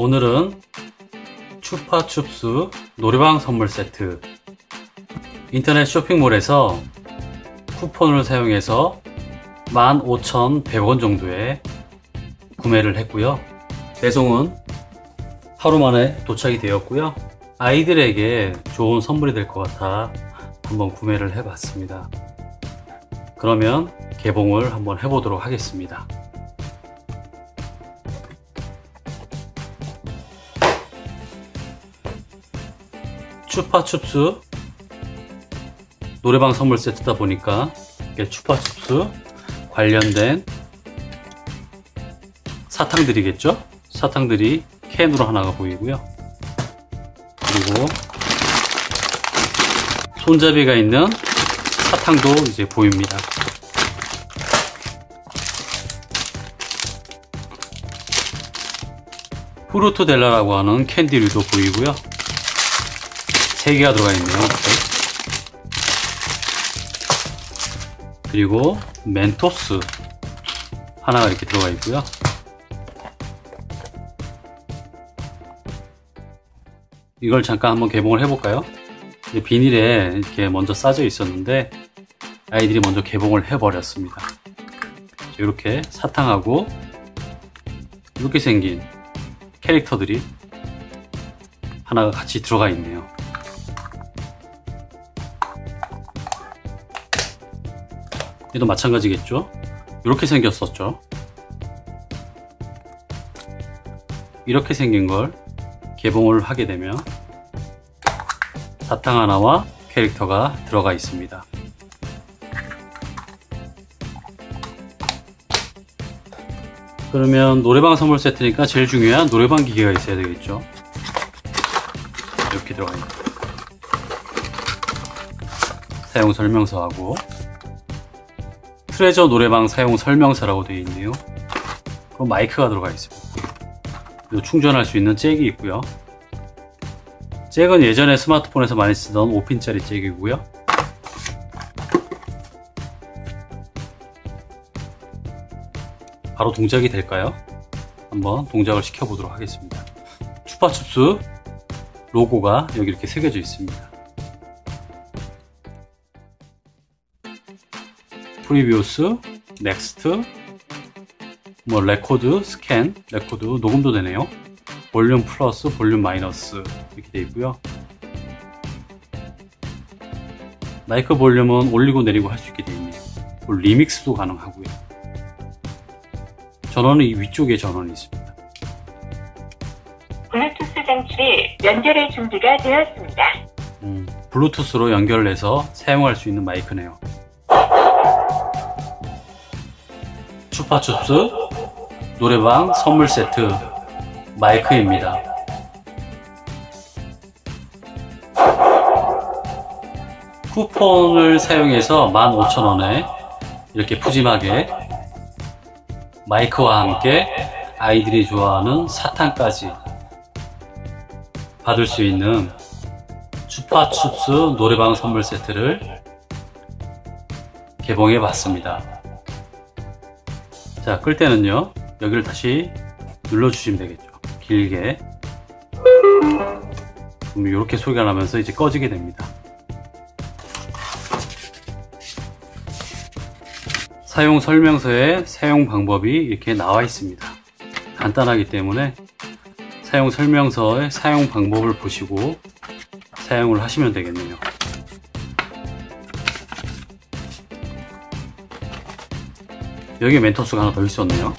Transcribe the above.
오늘은 추파춥스 노래방 선물 세트. 인터넷 쇼핑몰에서 쿠폰을 사용해서 15,100원 정도에 구매를 했고요. 배송은 하루 만에 도착이 되었고요. 아이들에게 좋은 선물이 될 것 같아 한번 구매를 해 봤습니다. 그러면 개봉을 한번 해보도록 하겠습니다 추파춥스 노래방 선물 세트다 보니까 추파춥스 관련된 사탕들이겠죠? 사탕들이 캔으로 하나가 보이고요. 그리고 손잡이가 있는 사탕도 이제 보입니다. 후르트델라라고 하는 캔디류도 보이고요. 3개가 들어가 있네요. 그리고 멘토스 하나가 이렇게 들어가 있고요. 이걸 잠깐 한번 개봉을 해볼까요? 비닐에 이렇게 먼저 싸져 있었는데 아이들이 먼저 개봉을 해버렸습니다. 이렇게 사탕하고 이렇게 생긴 캐릭터들이 하나가 같이 들어가 있네요. 얘도 마찬가지겠죠? 이렇게 생겼었죠? 이렇게 생긴 걸 개봉을 하게 되면 사탕 하나와 캐릭터가 들어가 있습니다. 그러면 노래방 선물 세트니까 제일 중요한 노래방 기계가 있어야 되겠죠. 이렇게 들어가 있는 사용 설명서하고 트레저 노래방 사용 설명서라고 되어 있네요. 그리고 마이크가 들어가 있습니다. 충전할 수 있는 잭이 있고요. 잭은 예전에 스마트폰에서 많이 쓰던 5핀짜리 잭이고요. 바로 동작이 될까요? 한번 동작을 시켜보도록 하겠습니다. 츄파춥스 로고가 여기 이렇게 새겨져 있습니다. previous, next, 뭐 record, scan, record 녹음도 되네요. 볼륨 플러스, 볼륨 마이너스 이렇게 되어 있고요. 마이크 볼륨은 올리고 내리고 할 수 있게 되어 있네요. 리믹스도 가능하고요. 전원은 이 위쪽에 전원이 있습니다. 블루투스 장치에 연결할 준비가 되었습니다. 음, 블루투스로 연결해서 사용할 수 있는 마이크네요. 추파춥스 노래방 선물 세트 마이크입니다. 쿠폰을 사용해서 15,000원에 이렇게 푸짐하게 마이크와 함께 아이들이 좋아하는 사탕까지 받을 수 있는 추파춥스 노래방 선물 세트를 개봉해 봤습니다. 자, 끌 때는요, 여기를 다시 눌러주시면 되겠죠. 길게. 그럼 이렇게 소리가 나면서 이제 꺼지게 됩니다. 사용 설명서에 사용 방법이 이렇게 나와 있습니다. 간단하기 때문에 사용 설명서의 사용 방법을 보시고 사용을 하시면 되겠네요. 여기 멘토스가 하나 더 있었네요.